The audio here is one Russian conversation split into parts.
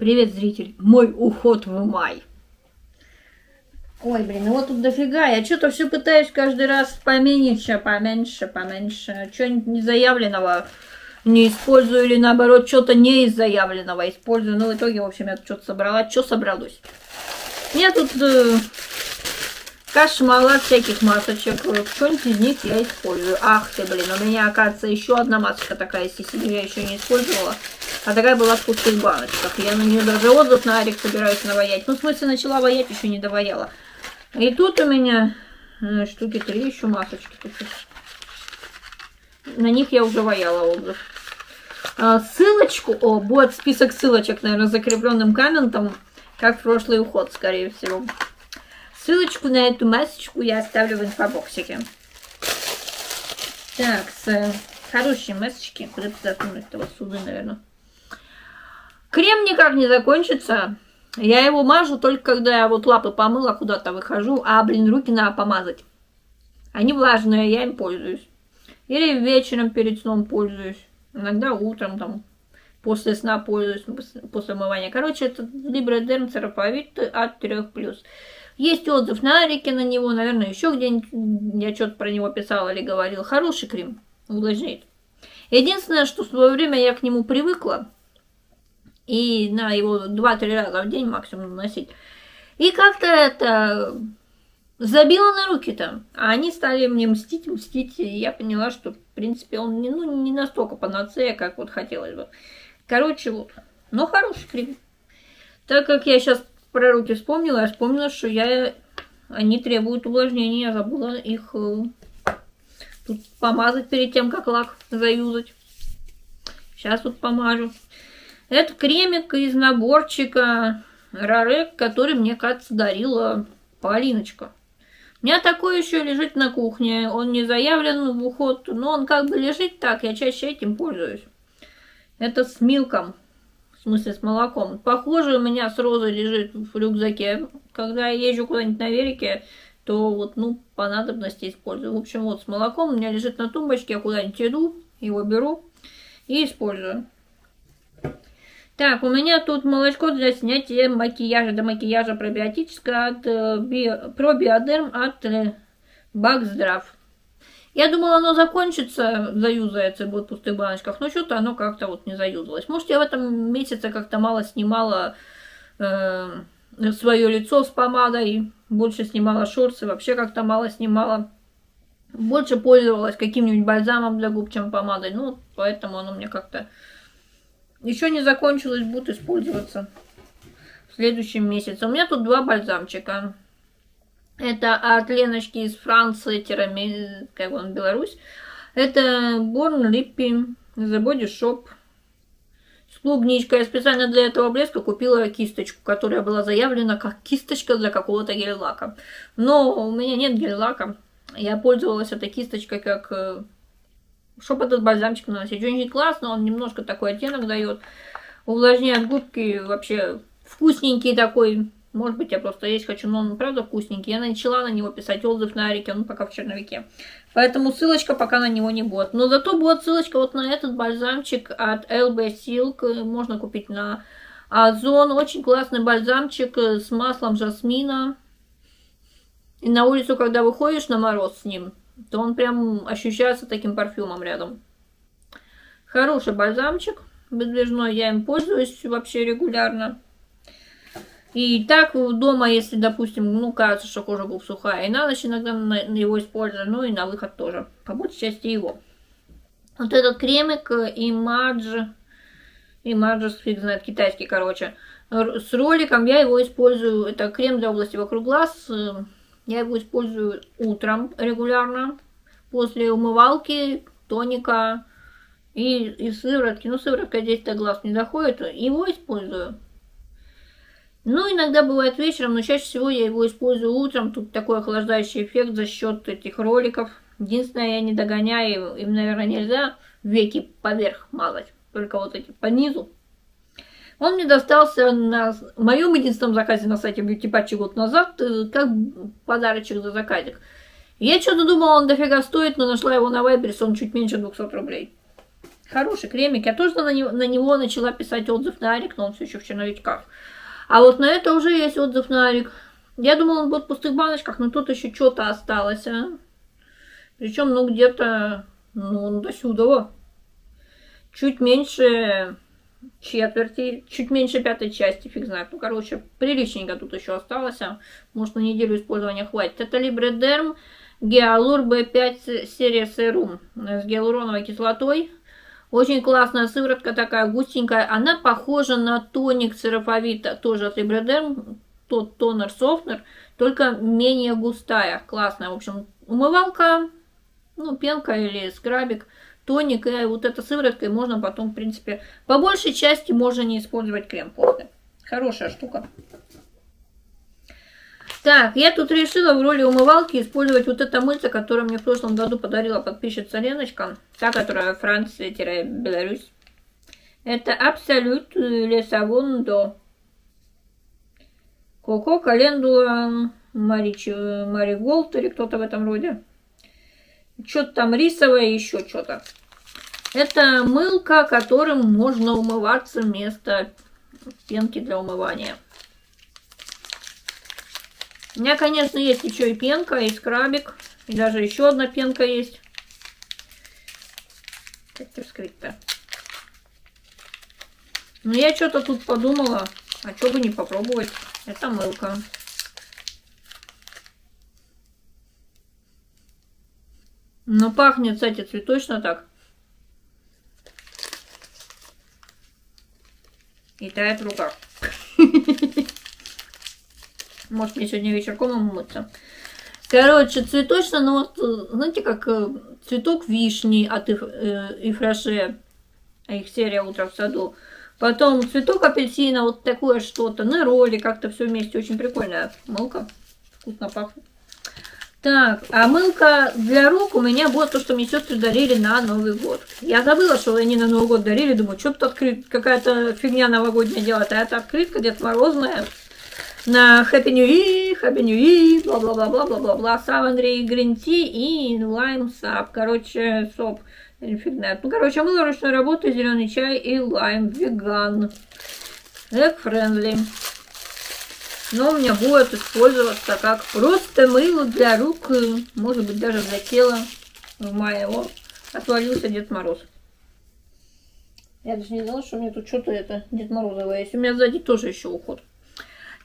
Привет, зритель. Мой уход в май. Ой, блин, ну вот тут дофига. Я что-то все пытаюсь каждый раз поменьше, поменьше, поменьше. Что-нибудь незаявленного не использую или наоборот что-то не из заявленного использую. Но ну, в итоге, в общем, я что-то собрала. Что собралось? Меня тут э, кошмала всяких масочек. Что-нибудь из них я использую. Ах ты, блин, у меня, оказывается, еще одна масочка такая сисиль, я еще не использовала. А такая была в пустых баночках. Я на нее даже отзыв на Арик собираюсь наваять. Ну, в смысле, начала воять, еще не доваяла. И тут у меня э, штуки три еще масочки. На них я уже ваяла отзыв. А, ссылочку, о, будет список ссылочек, наверное, закрепленным комментом, как в прошлый уход, скорее всего. Ссылочку на эту масочку я оставлю в инфобоксике. Так, с хорошие масочки. Куда-то засунуть этого суды, наверное. Крем никак не закончится. Я его мажу только когда я вот лапы помыла, куда-то выхожу, а, блин, руки надо помазать. Они влажные, я им пользуюсь. Или вечером перед сном пользуюсь. Иногда утром там после сна пользуюсь, после омывания. Короче, это Либродерм церафовит от 3+. Есть отзыв на Арике на него, наверное, еще где-нибудь я что-то про него писала или говорил. Хороший крем, увлажняет. Единственное, что в свое время я к нему привыкла, и на его 2-3 раза в день максимум наносить. И как-то это забило на руки там. А они стали мне мстить, мстить, и я поняла, что, в принципе, он не, ну, не настолько панацея, как вот хотелось бы. Короче, вот. Но хороший крем. Так как я сейчас про руки вспомнила, я вспомнила, что я они требуют увлажнения, я забыла их э, тут помазать перед тем, как лак заюзать. Сейчас вот помажу. Это кремик из наборчика Рарек, который мне, кажется, дарила Полиночка. У меня такой еще лежит на кухне. Он не заявлен в уход, но он как бы лежит так. Я чаще этим пользуюсь. Это с милком. В смысле, с молоком. Похоже, у меня с розой лежит в рюкзаке. Когда я езжу куда-нибудь на велике, то вот, ну, по надобности использую. В общем, вот с молоком у меня лежит на тумбочке. Я куда-нибудь иду, его беру и использую. Так, у меня тут молочко для снятия макияжа, до макияжа пробиотическое от э, био, пробиодерм от э, Бакздрав. Я думала, оно закончится, заюзается, будет в пустых баночках, но что-то оно как-то вот не заюзалось. Может, я в этом месяце как-то мало снимала э, свое лицо с помадой, больше снимала шорты, вообще как-то мало снимала. Больше пользовалась каким-нибудь бальзамом для губ, чем помадой, ну, поэтому оно мне как-то еще не закончилось, будут использоваться в следующем месяце. У меня тут два бальзамчика. Это от Леночки из Франции, тирами, как он, Беларусь. Это Born Lippy The Body Shop с клубничкой. Я специально для этого блеска купила кисточку, которая была заявлена как кисточка для какого-то гель-лака. Но у меня нет гель-лака. Я пользовалась этой кисточкой как э, чтобы этот бальзамчик наносить. Очень классно, он немножко такой оттенок дает. Увлажняет губки, вообще вкусненький такой. Может быть, я просто есть хочу, но он правда вкусненький. Я начала на него писать отзыв на Арике, он пока в черновике. Поэтому ссылочка пока на него не будет. Но зато будет ссылочка вот на этот бальзамчик от LB Silk. Можно купить на Озон. Очень классный бальзамчик с маслом жасмина. И на улицу, когда выходишь на мороз с ним, то он прям ощущается таким парфюмом рядом. Хороший бальзамчик бездвижной, я им пользуюсь вообще регулярно. И так дома, если, допустим, ну, кажется, что кожа губ сухая, и на ночь иногда его использую, ну и на выход тоже, по большей части его. Вот этот кремик Image, Image, фиг знает, китайский, короче, с роликом я его использую, это крем для области вокруг глаз, я его использую утром регулярно, после умывалки, тоника и, и сыворотки. Ну, сыворотка здесь до глаз не доходит, его использую. Ну, иногда бывает вечером, но чаще всего я его использую утром. Тут такой охлаждающий эффект за счет этих роликов. Единственное, я не догоняю, им, наверное, нельзя веки поверх мазать, только вот эти по низу. Он мне достался на моем единственном заказе на сайте Beauty Patch год назад, э, как подарочек за заказик. Я что-то думала, он дофига стоит, но нашла его на Вайберс, он чуть меньше 200 рублей. Хороший кремик. Я тоже на него, на него начала писать отзыв на Арик, но он все еще в черновичках. А вот на это уже есть отзыв на Арик. Я думала, он будет в пустых баночках, но тут еще что-то осталось, а. Причем, ну, где-то, ну, до сюда. Чуть меньше четверти, чуть меньше пятой части, фиг знает. Ну, короче, приличненько тут еще осталось. А может, на неделю использования хватит. Это Либредерм Гиалур B5 серия Serum с гиалуроновой кислотой. Очень классная сыворотка такая густенькая. Она похожа на тоник церафовита, тоже от Либредерм. Тот тонер софтнер, только менее густая. Классная, в общем, умывалка, ну, пенка или скрабик – тоник, и вот эта сыворотка, и можно потом, в принципе, по большей части можно не использовать крем после. Хорошая штука. Так, я тут решила в роли умывалки использовать вот это мыльце, которое мне в прошлом году подарила подписчица Леночка, та, которая Франция-Беларусь. Это Абсолют Лесавон Коко, Календула, Мари Голд или кто-то в этом роде. Что-то там рисовое, еще что-то. Это мылка, которым можно умываться вместо пенки для умывания. У меня, конечно, есть еще и пенка, и скрабик. И даже еще одна пенка есть. Как это вскрыть-то? Но я что-то тут подумала, а что бы не попробовать. Это мылка. Но пахнет, кстати, цветочно так. И тает в руках. Может, мне сегодня вечерком умыться. Короче, цветочно, но вот, знаете, как э, цветок вишни от их, э, Ифраше, их серия «Утро в саду». Потом цветок апельсина, вот такое что-то, на роли, как-то все вместе, очень прикольная мылка, вкусно пахнет. Так, а мылка для рук у меня вот то, что мне сестры дарили на Новый год. Я забыла, что они на Новый год дарили, думаю, что тут открыть, какая-то фигня новогодняя делать. А это открытка Дед Морозная на Happy New Year, Happy New Year, бла-бла-бла-бла-бла-бла-бла, Гринти и лайм сап. Короче, соп. Фигня. Ну, короче, мыло ручной работы, зеленый чай и лайм веган. Eco-friendly но у меня будет использоваться как просто мыло для рук, может быть даже для тела. В мае его отвалился Дед Мороз. Я даже не знала, что у меня тут что-то это Дед Морозовое есть. У меня сзади тоже еще уход.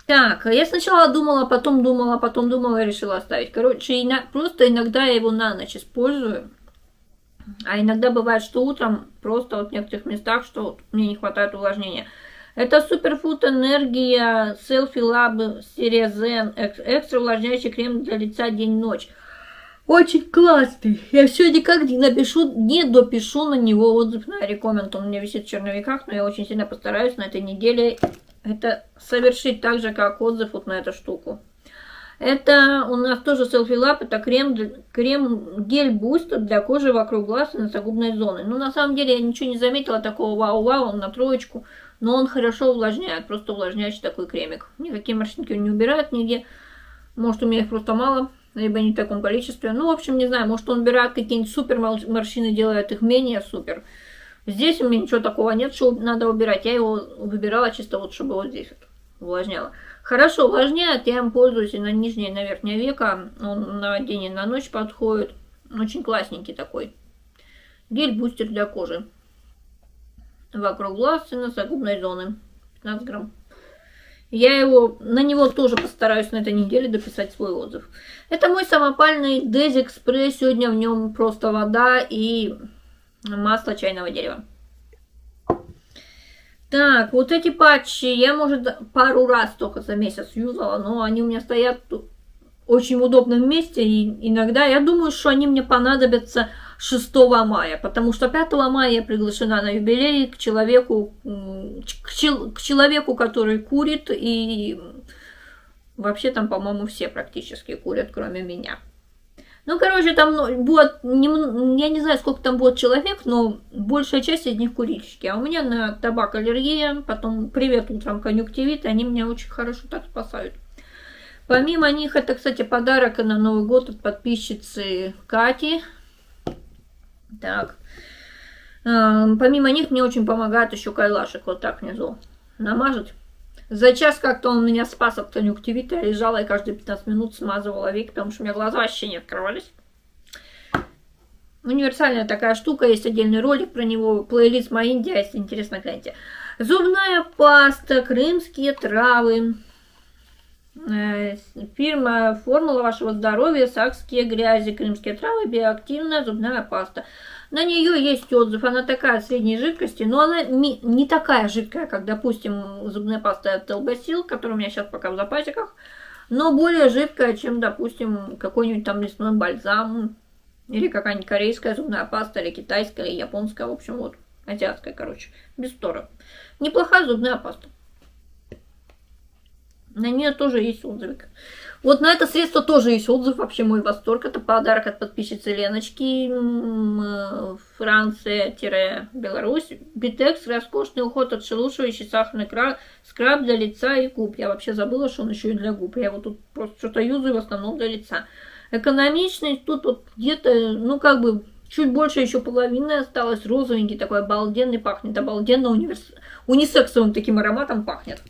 Так, я сначала думала, потом думала, потом думала решила оставить. Короче, ино... просто иногда я его на ночь использую. А иногда бывает, что утром просто вот в некоторых местах, что вот мне не хватает увлажнения. Это суперфуд энергия Selfie Lab серия Zen, экстра увлажняющий крем для лица день-ночь. Очень классный. Я все никак не напишу, не допишу на него отзыв на рекоменд. Он у меня висит в черновиках, но я очень сильно постараюсь на этой неделе это совершить так же, как отзыв вот на эту штуку. Это у нас тоже Lab, это крем, крем гель-бустер для кожи вокруг глаз и носогубной зоны. Ну, на самом деле, я ничего не заметила такого вау-вау, он на троечку но он хорошо увлажняет, просто увлажняющий такой кремик. Никакие морщинки он не убирает нигде. Может, у меня их просто мало, либо не в таком количестве. Ну, в общем, не знаю, может, он убирает какие-нибудь супер морщины, делает их менее супер. Здесь у меня ничего такого нет, что надо убирать. Я его выбирала чисто вот, чтобы вот здесь вот увлажняло. Хорошо увлажняет, я им пользуюсь и на нижнее, и на верхнее веко. Он на день и на ночь подходит. Очень классненький такой. Гель-бустер для кожи вокруг глаз и носогубной зоны. 15 грамм. Я его, на него тоже постараюсь на этой неделе дописать свой отзыв. Это мой самопальный Дезик спрей. Сегодня в нем просто вода и масло чайного дерева. Так, вот эти патчи я, может, пару раз только за месяц юзала, но они у меня стоят очень в удобном месте. И иногда я думаю, что они мне понадобятся 6 мая, потому что 5 мая я приглашена на юбилей к человеку, к, чел, к человеку, который курит, и вообще там, по-моему, все практически курят, кроме меня. Ну, короче, там ну, будет, я не знаю, сколько там будет человек, но большая часть из них курильщики. А у меня на табак аллергия, потом привет утром конъюнктивит, они меня очень хорошо так спасают. Помимо них, это, кстати, подарок на Новый год от подписчицы Кати. Так. Помимо них мне очень помогает еще кайлашик вот так внизу намажет. За час как-то он меня спас от конъюнктивита. Я лежала и каждые 15 минут смазывала веки, потому что у меня глаза вообще не открывались. Универсальная такая штука, есть отдельный ролик про него, плейлист «Моя Индия», если интересно, гляньте. Зубная паста, крымские травы, фирма «Формула вашего здоровья», сакские грязи, крымские травы, биоактивная зубная паста. На нее есть отзыв, она такая средней жидкости, но она не такая жидкая, как, допустим, зубная паста от Телбасил, которая у меня сейчас пока в запасиках, но более жидкая, чем, допустим, какой-нибудь там лесной бальзам, или какая-нибудь корейская зубная паста, или китайская, или японская, в общем, вот, азиатская, короче, без тора. Неплохая зубная паста. На нее тоже есть отзывик. Вот на это средство тоже есть отзыв, вообще мой восторг. Это подарок от подписчицы Леночки, э, Франция-Беларусь. Битекс, роскошный уход от шелушивающий сахарный скраб для лица и губ. Я вообще забыла, что он еще и для губ. Я вот тут просто что-то юзаю в основном для лица. Экономичный, тут вот где-то, ну как бы, чуть больше еще половины осталось. Розовенький такой обалденный, пахнет обалденно, универс... унисексовым таким ароматом пахнет.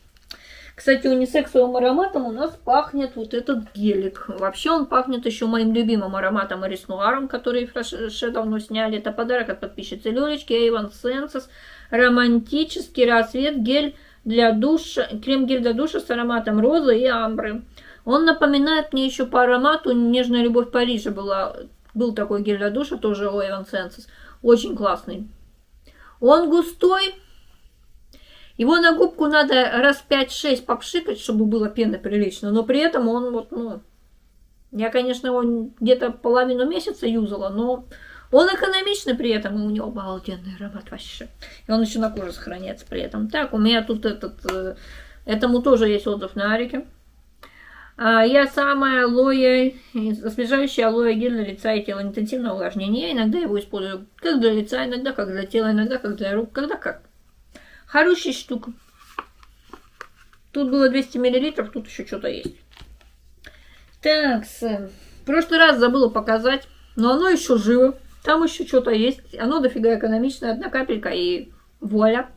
Кстати, унисексовым ароматом у нас пахнет вот этот гелик. Вообще он пахнет еще моим любимым ароматом Эрис Нуаром, который Фраше давно сняли. Это подарок от подписчицы Лёлечки, Avon Senses. Романтический рассвет гель для душа, крем-гель для душа с ароматом розы и амбры. Он напоминает мне еще по аромату «Нежная любовь Парижа» была. Был такой гель для душа, тоже Avon Senses. Очень классный. Он густой, его на губку надо раз 5-6 попшикать, чтобы было пена прилично, но при этом он вот, ну... Я, конечно, его где-то половину месяца юзала, но он экономичный при этом, и у него обалденный аромат вообще. И он еще на коже сохраняется при этом. Так, у меня тут этот... Э, этому тоже есть отзыв на Арике. А, я самая алоэ, освежающий алоэ гель для лица и тела, интенсивное увлажнение. Я иногда его использую как для лица, иногда как для тела, иногда как для рук, когда как. Хорошая штука. Тут было 200 миллилитров, тут еще что-то есть. Так, в прошлый раз забыла показать, но оно еще живо. Там еще что-то есть. Оно дофига экономичное. Одна капелька и вуаля.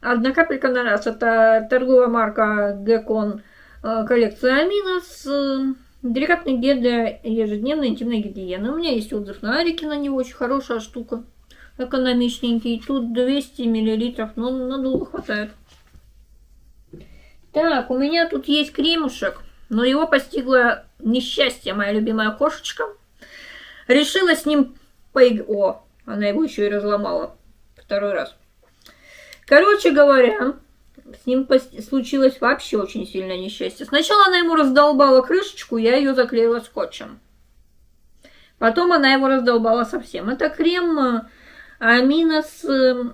Одна капелька на раз. Это торговая марка Гекон э, коллекция Амина с э, деликатный гель для ежедневной интимной гигиены. У меня есть отзыв на Арике на него. Очень хорошая штука экономичненький. Тут 200 миллилитров, но надолго хватает. Так, у меня тут есть кремушек, но его постигло несчастье, моя любимая кошечка. Решила с ним поиграть. О, она его еще и разломала второй раз. Короче говоря, с ним случилось вообще очень сильное несчастье. Сначала она ему раздолбала крышечку, я ее заклеила скотчем. Потом она его раздолбала совсем. Это крем Аминос, э,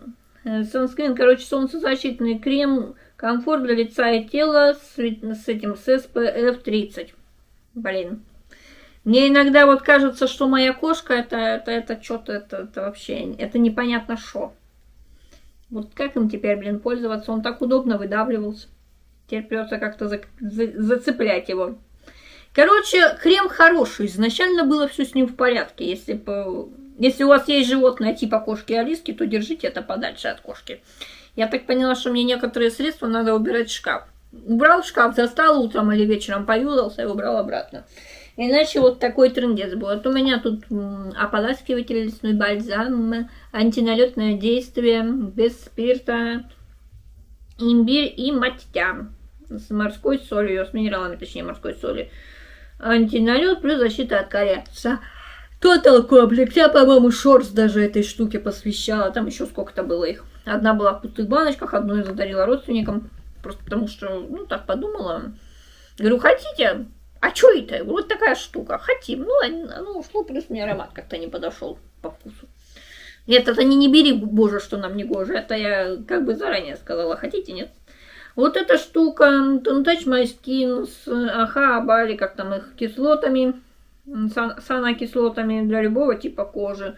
санскрин, короче, солнцезащитный крем, комфорт для лица и тела с, с этим, с SPF 30. Блин. Мне иногда вот кажется, что моя кошка это, это, это что-то, это, это вообще, это непонятно что. Вот как им теперь, блин, пользоваться? Он так удобно выдавливался. Теперь придется как-то за, за, зацеплять его. Короче, крем хороший. Изначально было все с ним в порядке. Если бы если у вас есть животное типа кошки и алиски, то держите это подальше от кошки. Я так поняла, что мне некоторые средства надо убирать в шкаф. Убрал в шкаф, застал утром или вечером, поюзался и убрал обратно. Иначе вот такой трендец будет. У меня тут ополаскиватель, лесной бальзам, антиналетное действие, без спирта, имбирь и маття с морской солью, с минералами, точнее, морской соли. Антиналет плюс защита от кариеса. Total Complex. Я, по-моему, шорс даже этой штуке посвящала. Там еще сколько-то было их. Одна была в пустых баночках, одну я задарила родственникам. Просто потому что, ну, так подумала. Говорю, хотите? А что это? Вот такая штука. Хотим. Ну, оно ушло, плюс мне аромат как-то не подошел по вкусу. Нет, это не, не бери, боже, что нам не гоже. Это я как бы заранее сказала. Хотите, нет? Вот эта штука, Touch My Skin с аха, бали, как там их, кислотами с анокислотами для любого типа кожи.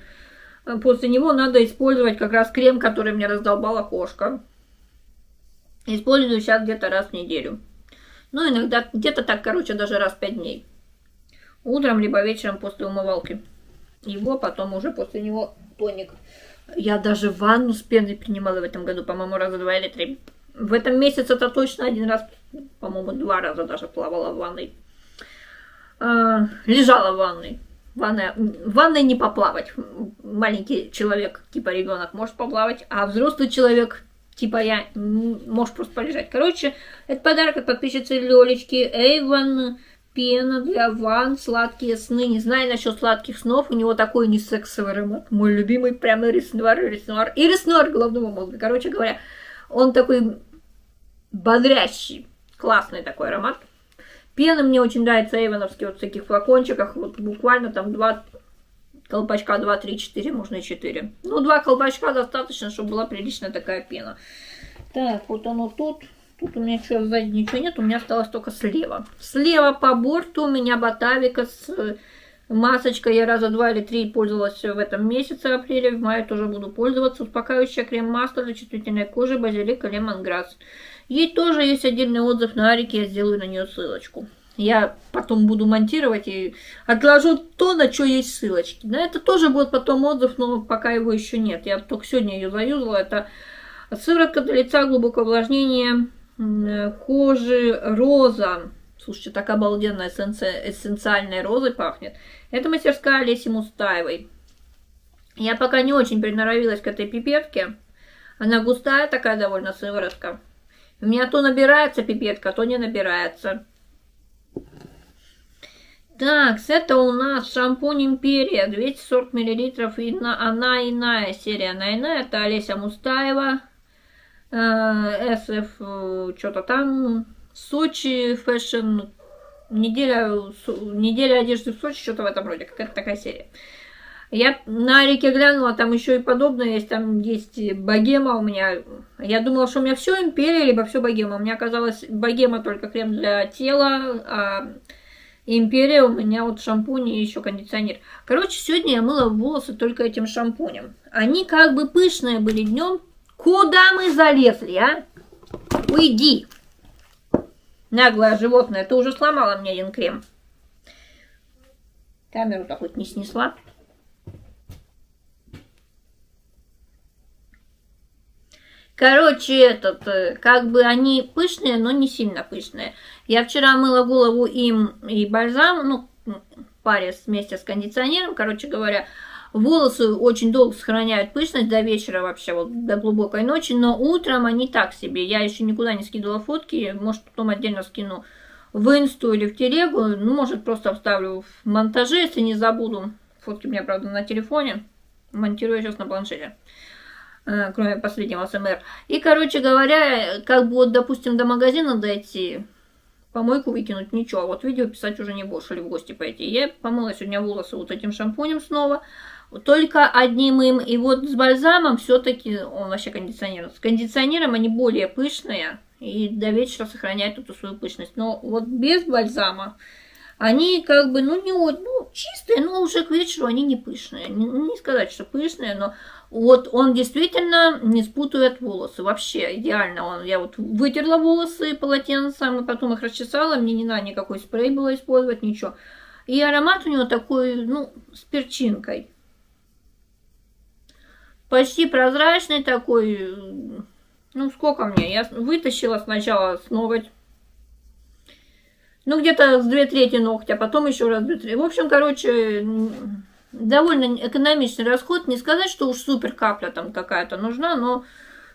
После него надо использовать как раз крем, который мне раздолбала кошка. Использую сейчас где-то раз в неделю. Ну, иногда где-то так, короче, даже раз в 5 дней. Утром, либо вечером после умывалки. Его потом уже после него тоник. Я даже ванну с пеной принимала в этом году, по-моему, раза два или три. В этом месяце это точно один раз, по-моему, два раза даже плавала в ванной. А, лежала в ванной. Ванная, в ванной не поплавать. Маленький человек, типа ребенок, может поплавать, а взрослый человек, типа я, может просто полежать. Короче, это подарок от подписчицы Лёлечки. Эйвен пена для ванн, сладкие сны. Не знаю насчет сладких снов, у него такой не сексовый аромат. Мой любимый прямо реснуар, реснуар. И реснуар головного мозга. Короче говоря, он такой бодрящий, классный такой аромат. Пена мне очень нравится эйвоновские вот в таких флакончиках. Вот буквально там два колпачка, 2, 3, 4, можно и 4. Ну, два колпачка достаточно, чтобы была приличная такая пена. Так, вот оно тут. Тут у меня что, сзади ничего нет, у меня осталось только слева. Слева по борту у меня Ботавика с э, масочкой. Я раза два или три пользовалась в этом месяце, апреле. В мае тоже буду пользоваться. Успокаивающее крем-масло для чувствительной кожи, базилика, лемонграсс. Ей тоже есть отдельный отзыв на Арике, я сделаю на нее ссылочку. Я потом буду монтировать и отложу то, на что есть ссылочки. На это тоже будет потом отзыв, но пока его еще нет. Я только сегодня ее заюзала. Это сыворотка для лица, глубокое увлажнение кожи роза. Слушайте, так обалденно эссенциальной розой пахнет. Это мастерская Олеси Мустаевой. Я пока не очень приноровилась к этой пипетке. Она густая такая довольно сыворотка. У меня то набирается пипетка, то не набирается. Так, это у нас шампунь Империя, 240 мл, и она иная серия. Она иная, это Олеся Мустаева. SF э, что-то там, Сочи fashion, неделя, неделя одежды в Сочи, что-то в этом роде, какая-то такая серия. Я на реке глянула, там еще и подобное есть, там есть богема у меня. Я думала, что у меня все империя, либо все богема. У меня оказалось богема только крем для тела, а империя у меня вот шампунь и еще кондиционер. Короче, сегодня я мыла волосы только этим шампунем. Они как бы пышные были днем, Куда мы залезли, а? Уйди. Наглое животное, ты уже сломала мне один крем. Камеру-то хоть не снесла. Короче, этот, э, как бы они пышные, но не сильно пышные. Я вчера мыла голову им и бальзам, ну, паре вместе с кондиционером, короче говоря, Волосы очень долго сохраняют пышность до вечера вообще, вот до глубокой ночи, но утром они так себе. Я еще никуда не скидывала фотки, может потом отдельно скину в инсту или в телегу, ну, может просто вставлю в монтаже, если не забуду. Фотки у меня, правда, на телефоне, монтирую сейчас на планшете кроме последнего СМР. И, короче говоря, как бы вот, допустим, до магазина дойти, помойку выкинуть, ничего, вот видео писать уже не будешь, или в гости пойти. Я помыла сегодня волосы вот этим шампунем снова, только одним им. И вот с бальзамом все-таки он вообще кондиционер. С кондиционером они более пышные и до вечера сохраняют эту свою пышность. Но вот без бальзама они как бы, ну, не ну, чистые, но уже к вечеру они не пышные. Не, не сказать, что пышные, но вот он действительно не спутывает волосы. Вообще идеально он. Я вот вытерла волосы полотенцем потом их расчесала. Мне не надо никакой спрей было использовать, ничего. И аромат у него такой, ну, с перчинкой почти прозрачный такой. Ну, сколько мне? Я вытащила сначала с ноготь. Ну, где-то с две трети ногтя, потом еще раз две трети. В общем, короче, довольно экономичный расход. Не сказать, что уж супер капля там какая-то нужна, но,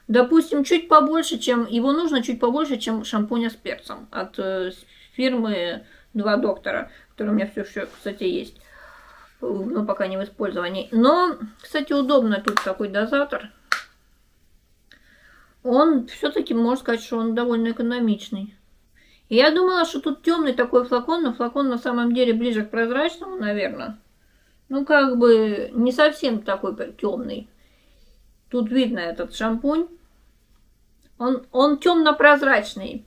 допустим, чуть побольше, чем... Его нужно чуть побольше, чем шампуня с перцем от э, фирмы Два Доктора, который у меня все, все, кстати, есть но пока не в использовании. Но, кстати, удобно тут такой дозатор. Он все-таки, можно сказать, что он довольно экономичный. я думала, что тут темный такой флакон, но флакон на самом деле ближе к прозрачному, наверное. Ну, как бы не совсем такой темный. Тут видно этот шампунь. Он, он темно-прозрачный.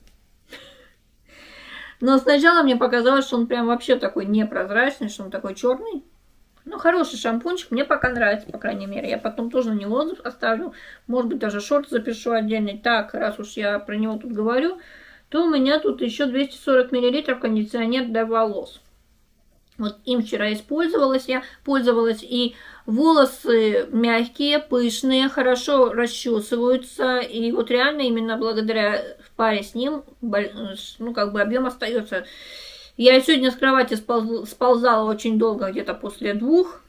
Но сначала мне показалось, что он прям вообще такой непрозрачный, что он такой черный. Ну, хороший шампунчик, мне пока нравится, по крайней мере. Я потом тоже на него отзыв оставлю. Может быть, даже шорт запишу отдельный. Так, раз уж я про него тут говорю, то у меня тут еще 240 мл кондиционер для волос. Вот им вчера использовалась я, пользовалась, и волосы мягкие, пышные, хорошо расчесываются, и вот реально именно благодаря паре с ним, ну, как бы объем остается. Я сегодня с кровати сползала очень долго, где-то после двух,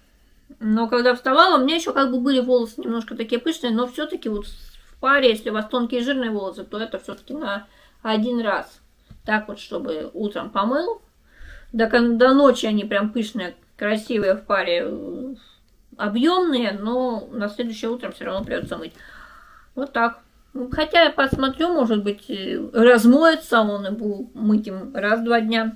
но когда вставала, у меня еще как бы были волосы немножко такие пышные, но все-таки вот в паре, если у вас тонкие жирные волосы, то это все-таки на один раз. Так вот, чтобы утром помыл, до, до ночи они прям пышные, красивые в паре, объемные, но на следующее утро все равно придется мыть. Вот так. Хотя я посмотрю, может быть, размоется он и буду мыть им раз два дня.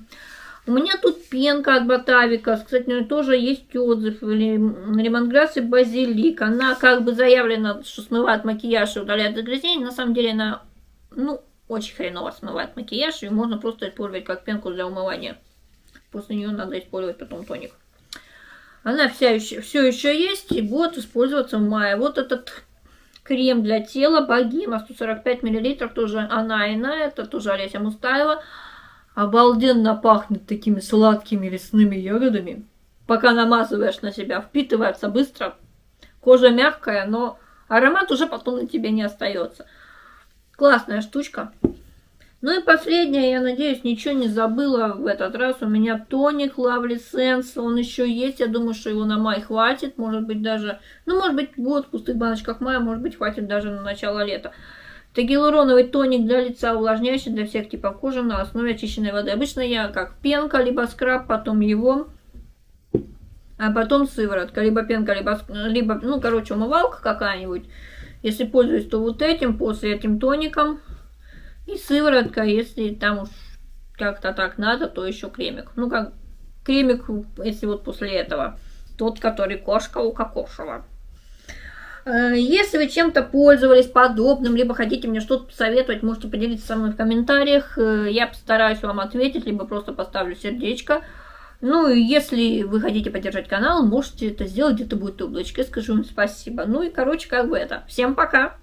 У меня тут пенка от Батавика. Кстати, у нее тоже есть отзыв. Лемонграсс и базилик. Она как бы заявлена, что смывает макияж и удаляет загрязнение. На самом деле она, ну, очень хреново смывает макияж. И можно просто использовать как пенку для умывания. После нее надо использовать потом тоник. Она вся еще, все еще есть и будет использоваться в мае. Вот этот крем для тела Богима 145 мл, тоже она иная, это тоже Олеся Мустаева. Обалденно пахнет такими сладкими лесными ягодами. Пока намазываешь на себя, впитывается быстро. Кожа мягкая, но аромат уже потом на тебе не остается. Классная штучка. Ну и последнее, я надеюсь, ничего не забыла в этот раз. У меня тоник Lovely Sense, он еще есть. Я думаю, что его на май хватит. Может быть даже, ну может быть будет в пустых баночках мая, может быть хватит даже на начало лета. Это гиалуроновый тоник для лица, увлажняющий для всех типов кожи на основе очищенной воды. Обычно я как пенка, либо скраб, потом его, а потом сыворотка. Либо пенка, либо, либо ну короче, умывалка какая-нибудь. Если пользуюсь, то вот этим, после этим тоником и сыворотка, если там уж как-то так надо, то еще кремик. Ну, как кремик, если вот после этого. Тот, который кошка у кокошева. Э, если вы чем-то пользовались подобным, либо хотите мне что-то посоветовать, можете поделиться со мной в комментариях. Э, я постараюсь вам ответить, либо просто поставлю сердечко. Ну и если вы хотите поддержать канал, можете это сделать, где-то будет облачко. Скажу вам спасибо. Ну и короче, как бы это. Всем пока!